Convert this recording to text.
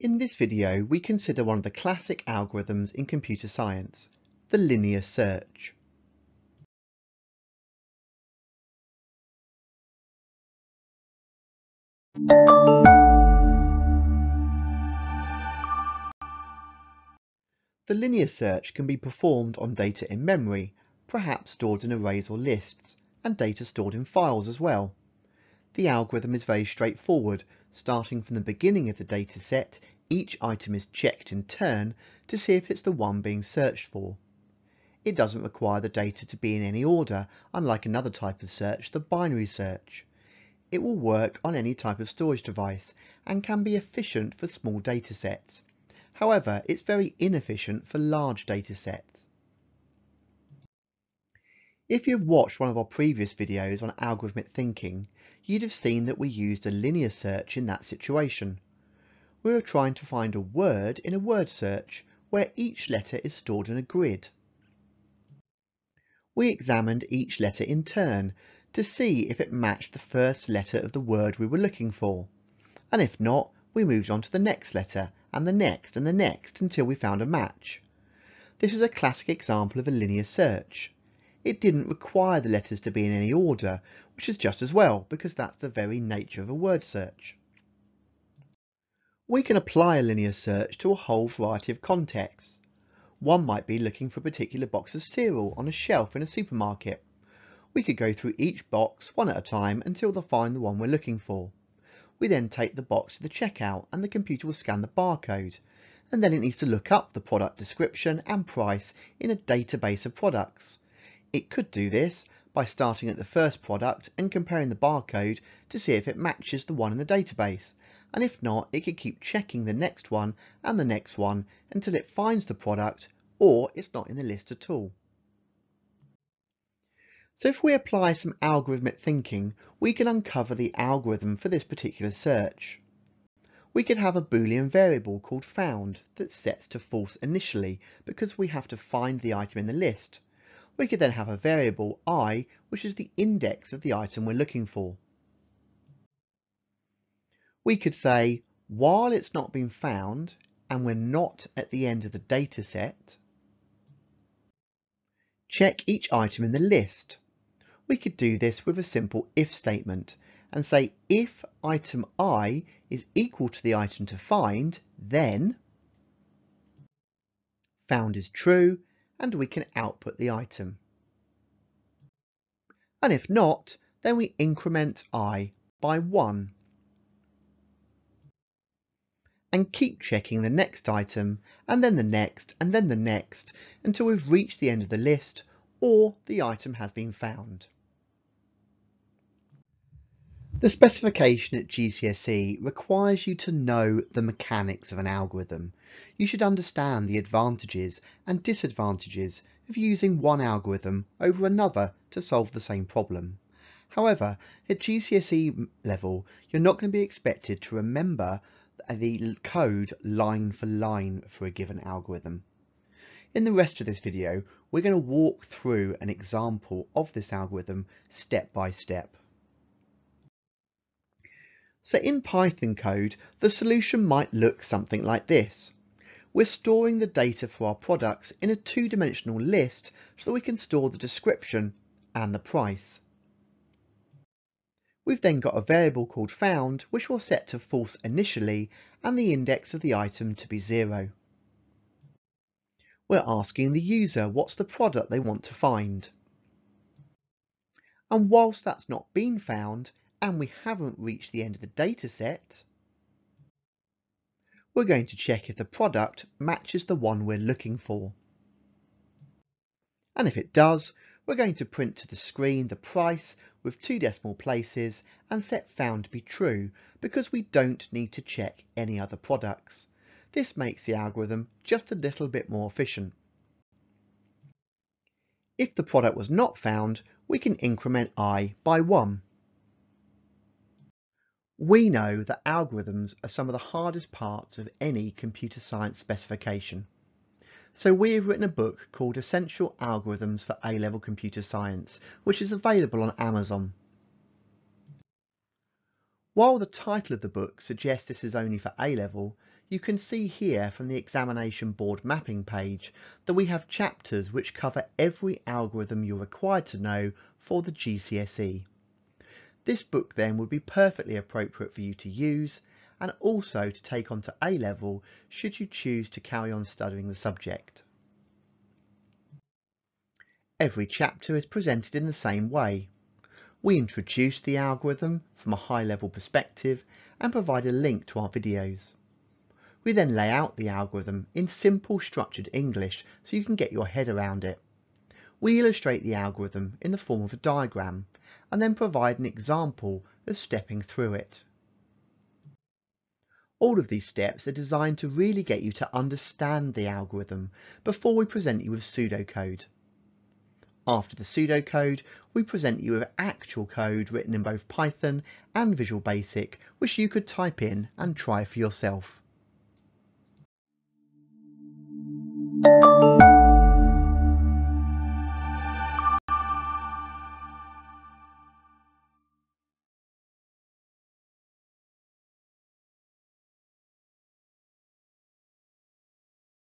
In this video, we consider one of the classic algorithms in computer science, the linear search. The linear search can be performed on data in memory, perhaps stored in arrays or lists, and data stored in files as well. The algorithm is very straightforward. Starting from the beginning of the data set, each item is checked in turn to see if it's the one being searched for. It doesn't require the data to be in any order, unlike another type of search, the binary search. It will work on any type of storage device and can be efficient for small data sets. However, it's very inefficient for large data sets. If you've watched one of our previous videos on algorithmic thinking, you'd have seen that we used a linear search in that situation. We were trying to find a word in a word search where each letter is stored in a grid. We examined each letter in turn to see if it matched the first letter of the word we were looking for. And if not, we moved on to the next letter and the next and the next until we found a match. This is a classic example of a linear search. It didn't require the letters to be in any order, which is just as well because that's the very nature of a word search. We can apply a linear search to a whole variety of contexts. One might be looking for a particular box of cereal on a shelf in a supermarket. We could go through each box one at a time until they find the one we're looking for. We then take the box to the checkout and the computer will scan the barcode and then it needs to look up the product description and price in a database of products. It could do this by starting at the first product and comparing the barcode to see if it matches the one in the database. And if not, it could keep checking the next one and the next one until it finds the product or it's not in the list at all. So if we apply some algorithmic thinking, we can uncover the algorithm for this particular search. We could have a boolean variable called found that sets to false initially because we have to find the item in the list. We could then have a variable i, which is the index of the item we're looking for. We could say, while it's not been found and we're not at the end of the data set, check each item in the list. We could do this with a simple if statement and say if item i is equal to the item to find, then found is true and we can output the item. And if not, then we increment i by 1. And keep checking the next item, and then the next, and then the next, until we've reached the end of the list or the item has been found. The specification at GCSE requires you to know the mechanics of an algorithm. You should understand the advantages and disadvantages of using one algorithm over another to solve the same problem. However, at GCSE level, you're not going to be expected to remember the code line for line for a given algorithm. In the rest of this video, we're going to walk through an example of this algorithm step by step. So in Python code, the solution might look something like this. We're storing the data for our products in a two-dimensional list so that we can store the description and the price. We've then got a variable called found which we'll set to false initially and the index of the item to be zero. We're asking the user what's the product they want to find. And whilst that's not been found, and we haven't reached the end of the data set, we're going to check if the product matches the one we're looking for. And if it does, we're going to print to the screen the price with two decimal places and set found to be true because we don't need to check any other products. This makes the algorithm just a little bit more efficient. If the product was not found, we can increment i by 1. We know that algorithms are some of the hardest parts of any computer science specification. So we have written a book called Essential Algorithms for A-Level Computer Science, which is available on Amazon. While the title of the book suggests this is only for A-level, you can see here from the examination board mapping page that we have chapters which cover every algorithm you're required to know for the GCSE. This book then would be perfectly appropriate for you to use and also to take on to A-level should you choose to carry on studying the subject. Every chapter is presented in the same way. We introduce the algorithm from a high-level perspective and provide a link to our videos. We then lay out the algorithm in simple structured English so you can get your head around it. We illustrate the algorithm in the form of a diagram and then provide an example of stepping through it. All of these steps are designed to really get you to understand the algorithm before we present you with pseudocode. After the pseudocode, we present you with actual code written in both Python and Visual Basic, which you could type in and try for yourself.